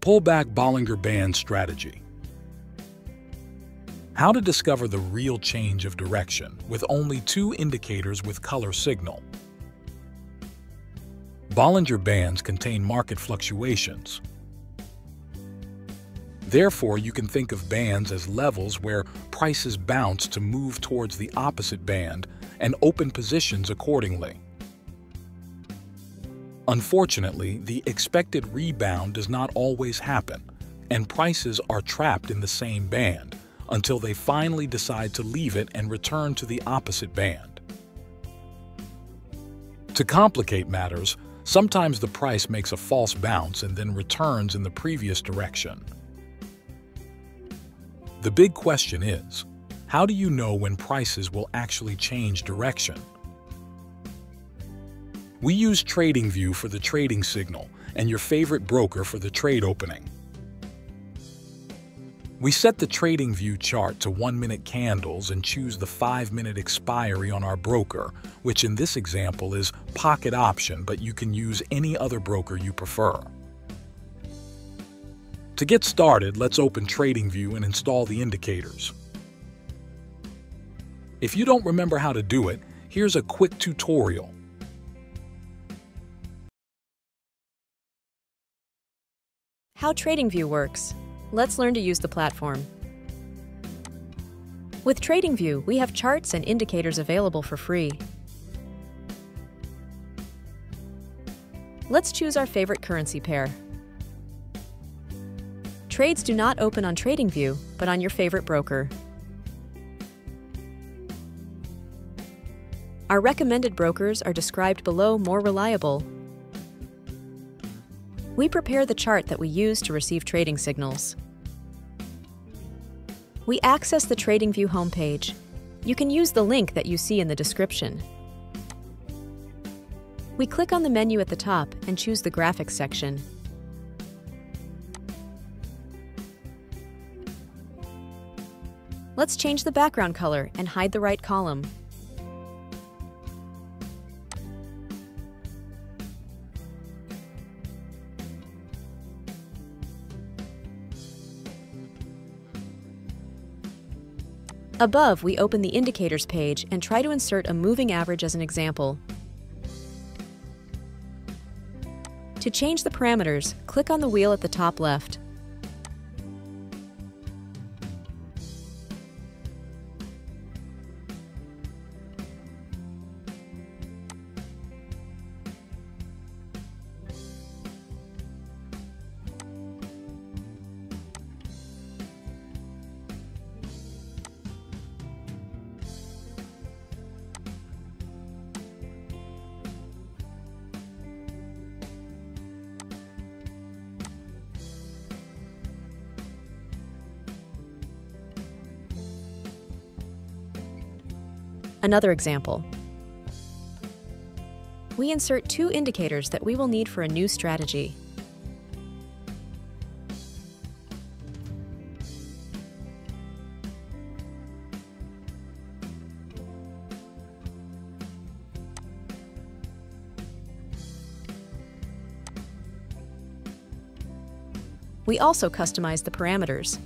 Pullback Bollinger Band Strategy How to discover the real change of direction with only two indicators with color signal. Bollinger Bands contain market fluctuations. Therefore, you can think of bands as levels where prices bounce to move towards the opposite band and open positions accordingly. Unfortunately, the expected rebound does not always happen, and prices are trapped in the same band until they finally decide to leave it and return to the opposite band. To complicate matters, sometimes the price makes a false bounce and then returns in the previous direction. The big question is, how do you know when prices will actually change direction? We use TradingView for the trading signal and your favorite broker for the trade opening. We set the TradingView chart to 1-minute candles and choose the 5-minute expiry on our broker, which in this example is Pocket Option, but you can use any other broker you prefer. To get started, let's open TradingView and install the indicators. If you don't remember how to do it, here's a quick tutorial. How TradingView works. Let's learn to use the platform. With TradingView, we have charts and indicators available for free. Let's choose our favorite currency pair. Trades do not open on TradingView, but on your favorite broker. Our recommended brokers are described below more reliable we prepare the chart that we use to receive trading signals. We access the TradingView homepage. You can use the link that you see in the description. We click on the menu at the top and choose the Graphics section. Let's change the background color and hide the right column. Above, we open the Indicators page and try to insert a moving average as an example. To change the parameters, click on the wheel at the top left. Another example. We insert two indicators that we will need for a new strategy. We also customize the parameters.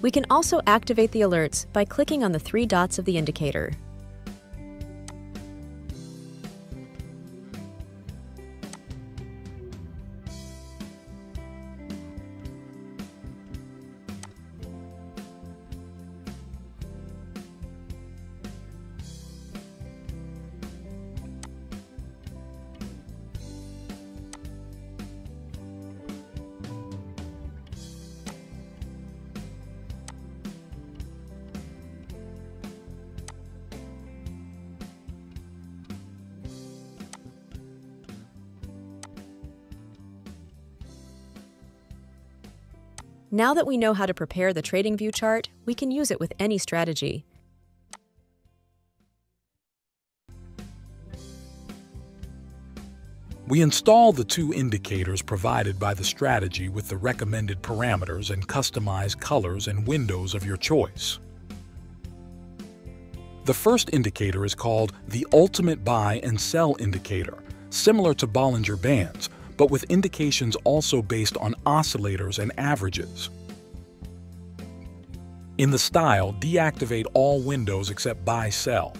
We can also activate the alerts by clicking on the three dots of the indicator. Now that we know how to prepare the TradingView chart, we can use it with any strategy. We install the two indicators provided by the strategy with the recommended parameters and customize colors and windows of your choice. The first indicator is called the Ultimate Buy and Sell Indicator, similar to Bollinger Bands, but with indications also based on oscillators and averages. In the style, deactivate all windows except Buy Sell.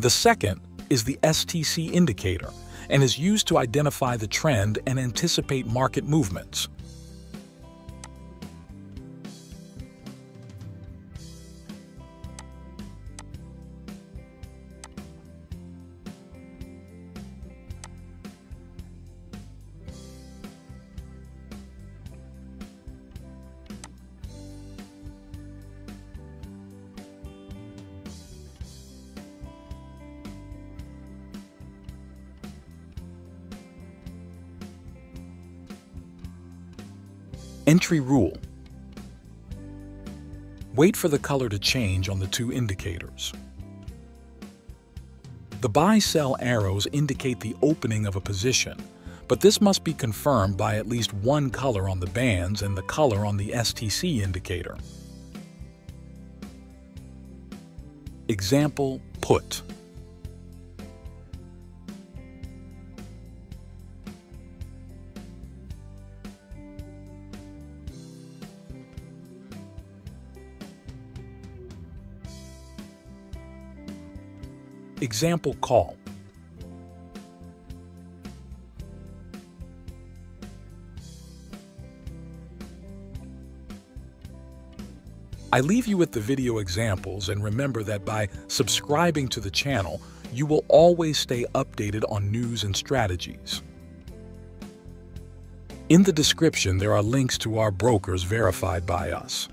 The second is the STC indicator and is used to identify the trend and anticipate market movements. Entry rule. Wait for the color to change on the two indicators. The buy-sell arrows indicate the opening of a position, but this must be confirmed by at least one color on the bands and the color on the STC indicator. Example, put. Example call. I leave you with the video examples and remember that by subscribing to the channel, you will always stay updated on news and strategies. In the description, there are links to our brokers verified by us.